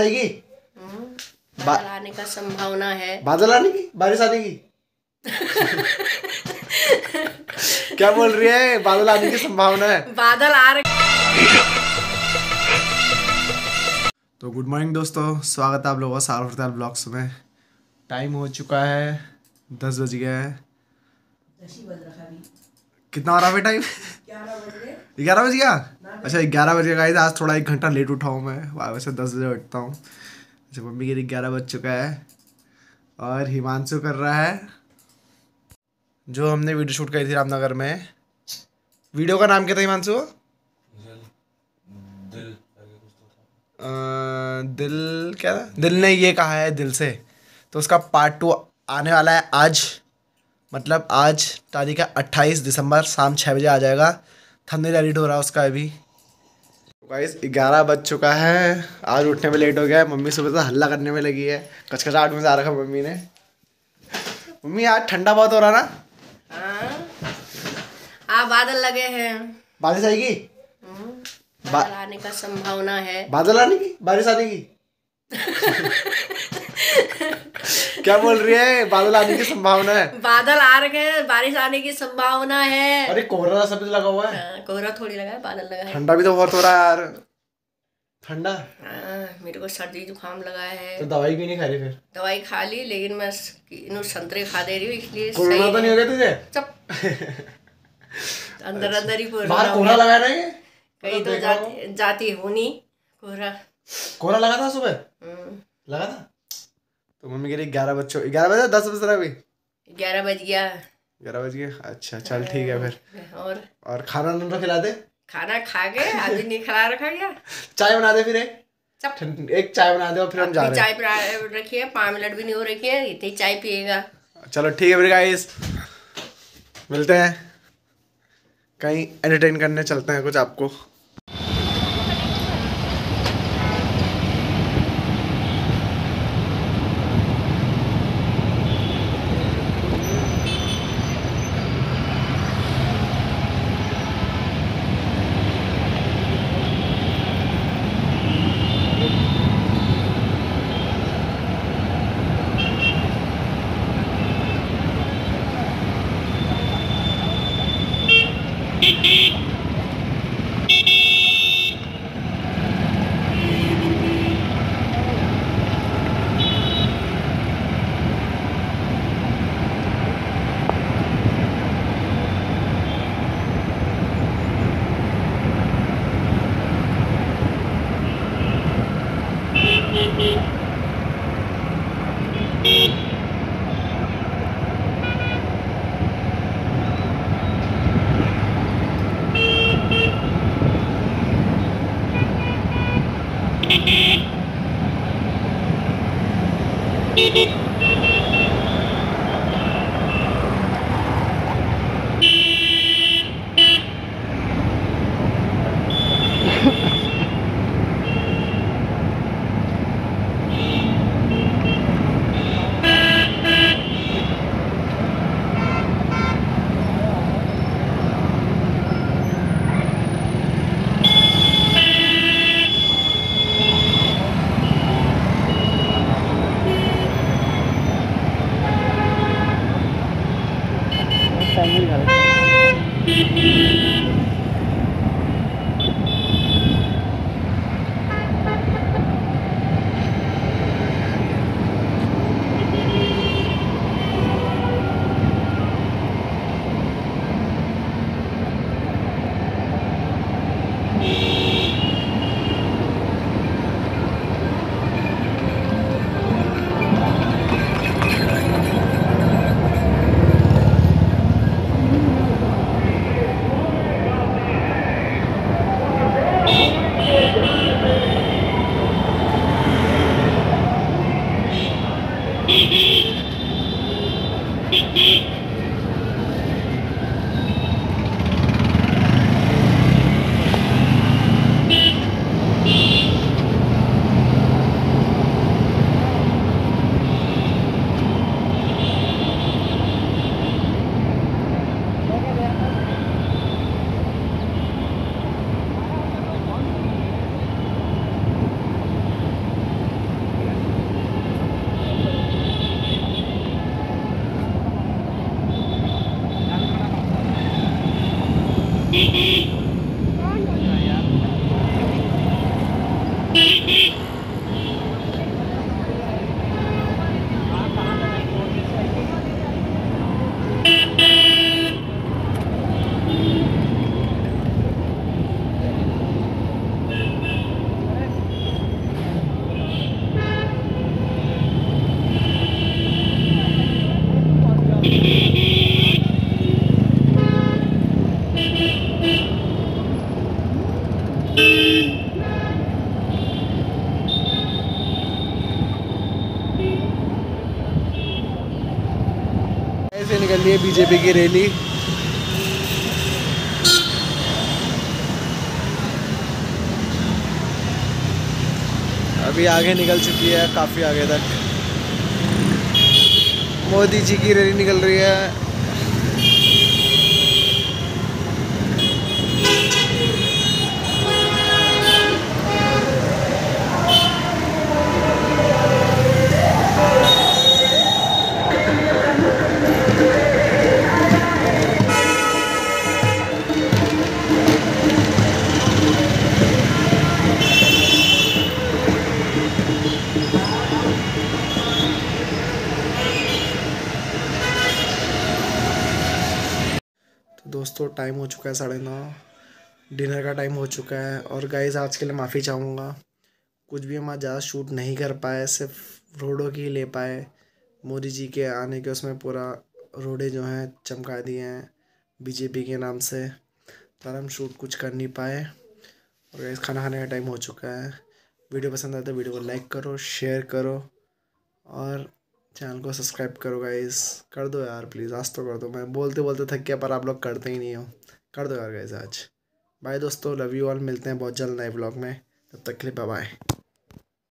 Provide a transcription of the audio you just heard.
आएगी बादल आने का संभावना है। बादल आने की? बारिश आने की? क्या बोल रही है? बादल आने की संभावना है। बादल आ रहे तो गुड मॉर्निंग दोस्तों स्वागत है आप लोगों का सार हड़ताल ब्लॉग्स में। टाइम हो चुका है दस बज गया है। कितना हो रहा है टाइम ग्यारह बज गया? अच्छा ग्यारह बज गया आज थोड़ा एक घंटा लेट उठा हूँ मैं। वाह, वैसे दस बजे उठता हूँ। अच्छा मम्मी के लिए ग्यारह बज चुका है। और हिमांशु कर रहा है जो हमने वीडियो शूट करी थी रामनगर में। वीडियो का नाम क्या था हिमांशु? अ, दिल क्या था? दिल ने ये कहा है दिल से। तो उसका पार्ट टू आने वाला है आज। मतलब आज तारीख है अट्ठाईस दिसंबर शाम छः बजे आ जाएगा। थंबनेल एडिट हो रहा है उसका अभी। गाइस ग्यारह बज चुका है। आज उठने में लेट हो गया है। मम्मी सुबह से हल्ला करने में लगी है। कचकचाहट में से आ रखा मम्मी ने। मम्मी आज ठंडा बहुत हो रहा ना? हाँ। हाँ बादल लगे हैं। बारिश आएगी? हम्म, बादल आने का संभावना है। बादल आने की? बारिश आने की? क्या बोल रही है? बादल आने की संभावना है। बादल आ रहे हैं बारिश आने की संभावना है। अरे कोहरा सब लगा हुआ है। हाँ, कोहरा थोड़ी लगा है बादल लगा है। ठंडा भी तो बहुत हो रहा है यार। ठंडा? हाँ, मेरे को सर्दी जुकाम लगा है। तो दवाई भी नहीं खा रही फिर? दवाई खा ली लेकिन मैं संतरे खा दे रही हूँ इसलिए कोरोना तो नहीं हो गया तुझे? चप। अंदर अंदर ही बाहर कोहरा लगा रहे कहीं तो देखा जाती जाती होनी कोहरा। कोहरा लगा था सुबह? हम्म, लगा था? तो मम्मी कह रही ग्यारह बच्चों ग्यारह बजे दस बज रहा है अभी? ग्यारह बज गया। ग्यारह बज गए अच्छा चल ठीक है फिर। और? और खाना वाना खिला दे खाना खा के अभी नहीं खिला रखा गया। चाय बना दे फिर एक। एक चाय बना दे और फिर हम जा रहे हैं। चाय रखी है पाँच मिनट भी नहीं हो रखी है इतनी चाय पिएगा। चलो ठीक है फिर गाइस मिलते हैं। कहीं एंटरटेन करने चलते हैं कुछ आपको। Beep, beep. टाइम नहीं रही है बीजेपी की रैली। अभी आगे निकल चुकी है, काफ़ी आगे तक। मोदी जी की रैली निकल रही है। दोस्तों टाइम हो चुका है साढ़े नौ। डिनर का टाइम हो चुका है और गाइस आज के लिए माफ़ी चाहूँगा। कुछ भी हम आज ज़्यादा शूट नहीं कर पाए, सिर्फ़ रोडों की ही ले पाए। मोदी जी के आने के उसमें पूरा रोडे जो हैं चमका दिए हैं बीजेपी के नाम से। पर हम शूट कुछ कर नहीं पाए। और गाइस खाना खाने का टाइम हो चुका है। वीडियो पसंद आता तो वीडियो को लाइक करो शेयर करो। और चैनल को सब्सक्राइब करो गाइस कर दो यार प्लीज़ आज तो कर दो. मैं बोलते बोलते थक गया, पर आप लोग करते ही नहीं हो. कर दो यार गाइस आज. बाय दोस्तों. लव यू ऑल मिलते हैं बहुत जल्द नए ब्लॉग में. तब तक के लिए बाय